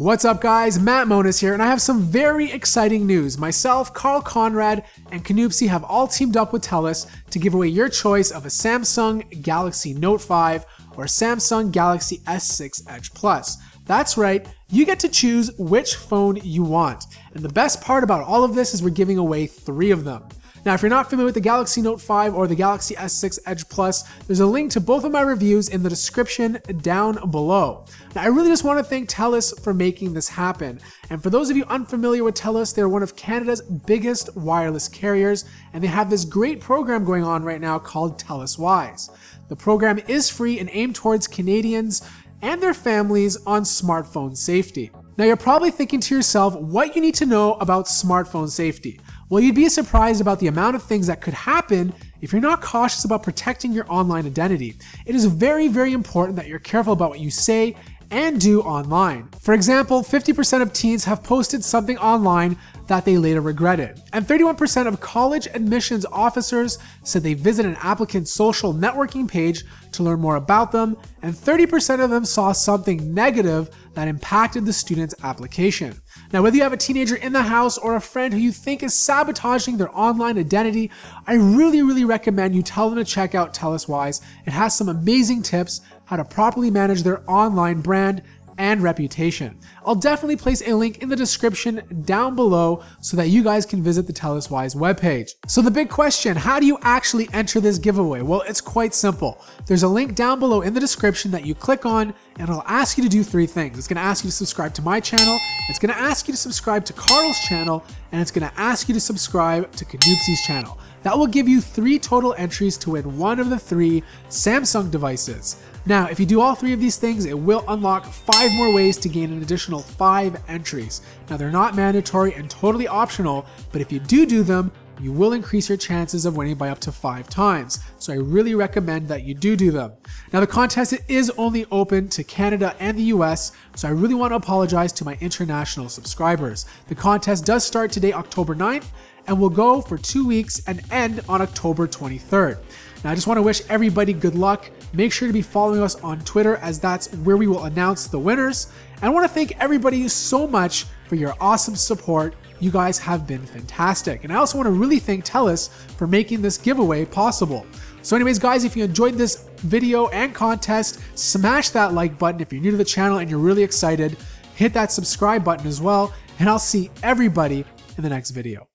What's up guys, Matt Moniz here, and I have some very exciting news. Myself, Karl Conrad, and Canoopsy have all teamed up with TELUS to give away your choice of a Samsung Galaxy Note 5 or Samsung Galaxy S6 Edge Plus. That's right, you get to choose which phone you want. And the best part about all of this is we're giving away three of them. Now, if you're not familiar with the Galaxy Note 5 or the Galaxy S6 Edge Plus, there's a link to both of my reviews in the description down below. Now, I really just want to thank TELUS for making this happen. And for those of you unfamiliar with TELUS, they're one of Canada's biggest wireless carriers, and they have this great program going on right now called TELUS Wise. The program is free and aimed towards Canadians and their families on smartphone safety. Now, you're probably thinking to yourself what you need to know about smartphone safety. Well, you'd be surprised about the amount of things that could happen if you're not cautious about protecting your online identity. It is very, very important that you're careful about what you say and do online. For example, 50% of teens have posted something online that they later regretted. And 31% of college admissions officers said they visited an applicant's social networking page to learn more about them, and 30% of them saw something negative that impacted the student's application. Now, whether you have a teenager in the house or a friend who you think is sabotaging their online identity, I really, really recommend you tell them to check out TELUSWise. It has some amazing tips how to properly manage their online brand and reputation. I'll definitely place a link in the description down below so that you guys can visit the TELUSWise webpage. So the big question, how do you actually enter this giveaway? Well, it's quite simple. There's a link down below in the description that you click on and it'll ask you to do three things. It's gonna ask you to subscribe to my channel, it's gonna ask you to subscribe to Karl's channel, and it's gonna ask you to subscribe to Canoopsy's channel. That will give you three total entries to win one of the three Samsung devices. Now, if you do all three of these things, it will unlock five more ways to gain an additional five entries. Now, they're not mandatory and totally optional, but if you do do them, you will increase your chances of winning by up to five times. So I really recommend that you do do them. Now the contest is only open to Canada and the US, so I really want to apologize to my international subscribers. The contest does start today, October 9th, and will go for two weeks and end on October 23rd. Now, I just want to wish everybody good luck. Make sure to be following us on Twitter as that's where we will announce the winners. And I want to thank everybody so much for your awesome support. You guys have been fantastic. And I also want to really thank TELUS for making this giveaway possible. So anyways, guys, if you enjoyed this video and contest, smash that like button. If you're new to the channel and you're really excited, hit that subscribe button as well. And I'll see everybody in the next video.